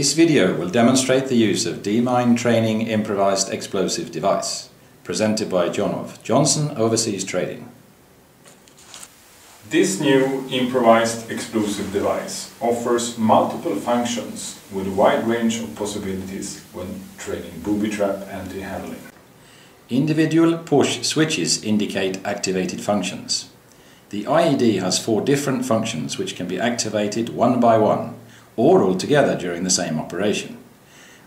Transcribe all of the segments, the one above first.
This video will demonstrate the use of D-Mine Training Improvised Explosive Device, presented by Jonov Johnson Overseas Trading. This new improvised explosive device offers multiple functions with a wide range of possibilities when training booby trap anti-handling. Individual push switches indicate activated functions. The IED has four different functions which can be activated one by one or all together during the same operation.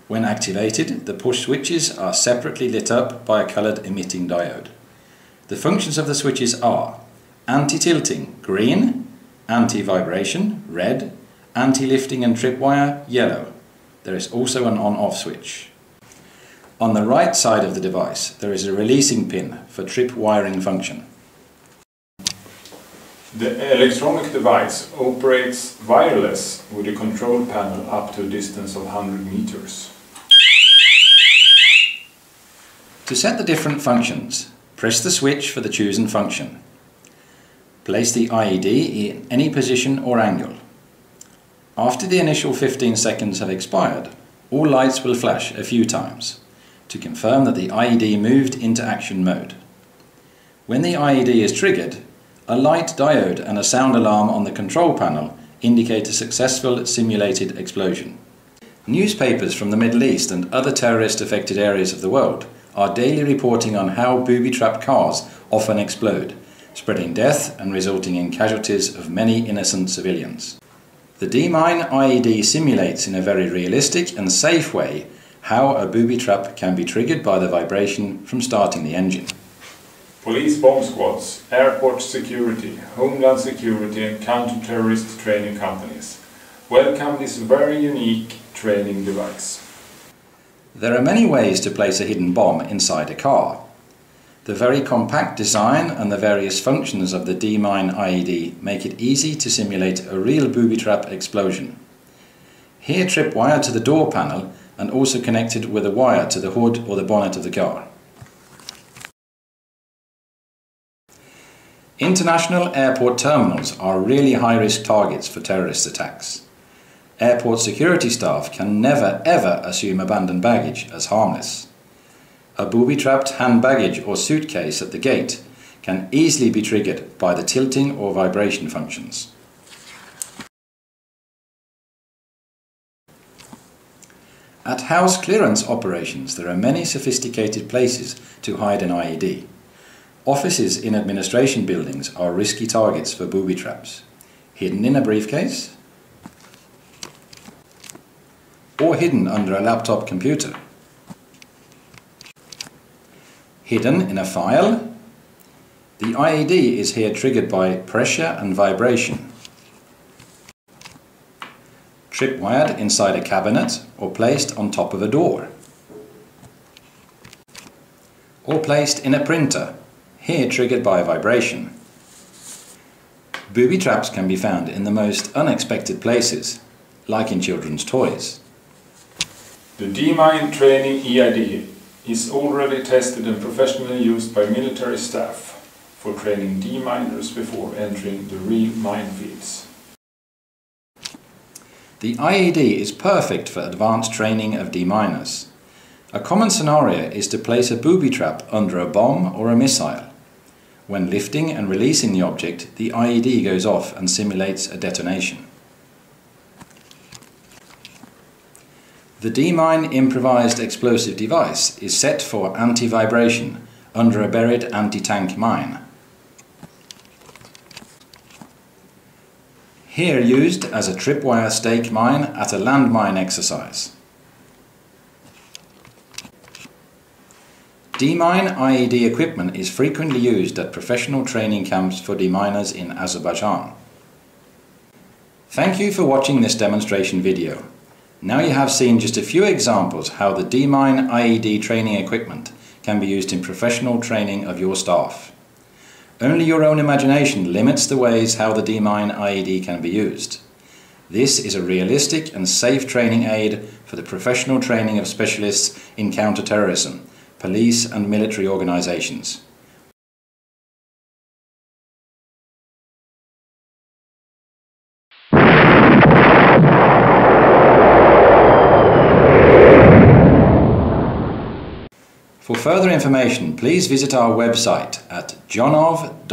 When activated, the push switches are separately lit up by a coloured emitting diode. The functions of the switches are anti-tilting green, anti-vibration red, anti-lifting and tripwire yellow. There is also an on-off switch. On the right side of the device there is a releasing pin for trip wiring function. The electronic device operates wireless with a control panel up to a distance of 100 meters. To set the different functions, press the switch for the chosen function. Place the IED in any position or angle. After the initial 15 seconds have expired, all lights will flash a few times to confirm that the IED moved into action mode. When the IED is triggered, a light diode and a sound alarm on the control panel indicate a successful simulated explosion. Newspapers from the Middle East and other terrorist affected areas of the world are daily reporting on how booby trapped cars often explode spreading death and resulting in casualties of many innocent civilians. The D-Mine IED simulates in a very realistic and safe way how a booby trap can be triggered by the vibration from starting the engine. Police bomb squads, airport security, homeland security and counter-terrorist training companies welcome this very unique training device. There are many ways to place a hidden bomb inside a car. The very compact design and the various functions of the D-Mine IED make it easy to simulate a real booby trap explosion. Here trip wired to the door panel and also connected with a wire to the hood or the bonnet of the car. International airport terminals are really high-risk targets for terrorist attacks. Airport security staff can never ever assume abandoned baggage as harmless. A booby-trapped hand baggage or suitcase at the gate can easily be triggered by the tilting or vibration functions. At house clearance operations there are many sophisticated places to hide an IED. Offices in administration buildings are risky targets for booby traps. Hidden in a briefcase or hidden under a laptop computer hidden in a file. The IED is here triggered by pressure and vibration. Tripwired inside a cabinet or placed on top of a door. Or placed in a printer, here triggered by vibration. Booby traps can be found in the most unexpected places, like in children's toys. The D-Mine Training EID is already tested and professionally used by military staff for training deminers before entering the real minefields. The IED is perfect for advanced training of deminers. A common scenario is to place a booby trap under a bomb or a missile. When lifting and releasing the object, the IED goes off and simulates a detonation. The D-Mine improvised explosive device is set for anti-vibration under a buried anti-tank mine. Here used as a tripwire stake mine at a landmine exercise. D-Mine IED equipment is frequently used at professional training camps for deminers in Azerbaijan. Thank you for watching this demonstration video. Now you have seen just a few examples how the D-Mine IED training equipment can be used in professional training of your staff. Only your own imagination limits the ways how the D-Mine IED can be used. This is a realistic and safe training aid for the professional training of specialists in counter-terrorism, police and military organisations. For further information, please visit our website at jonov.n.nu.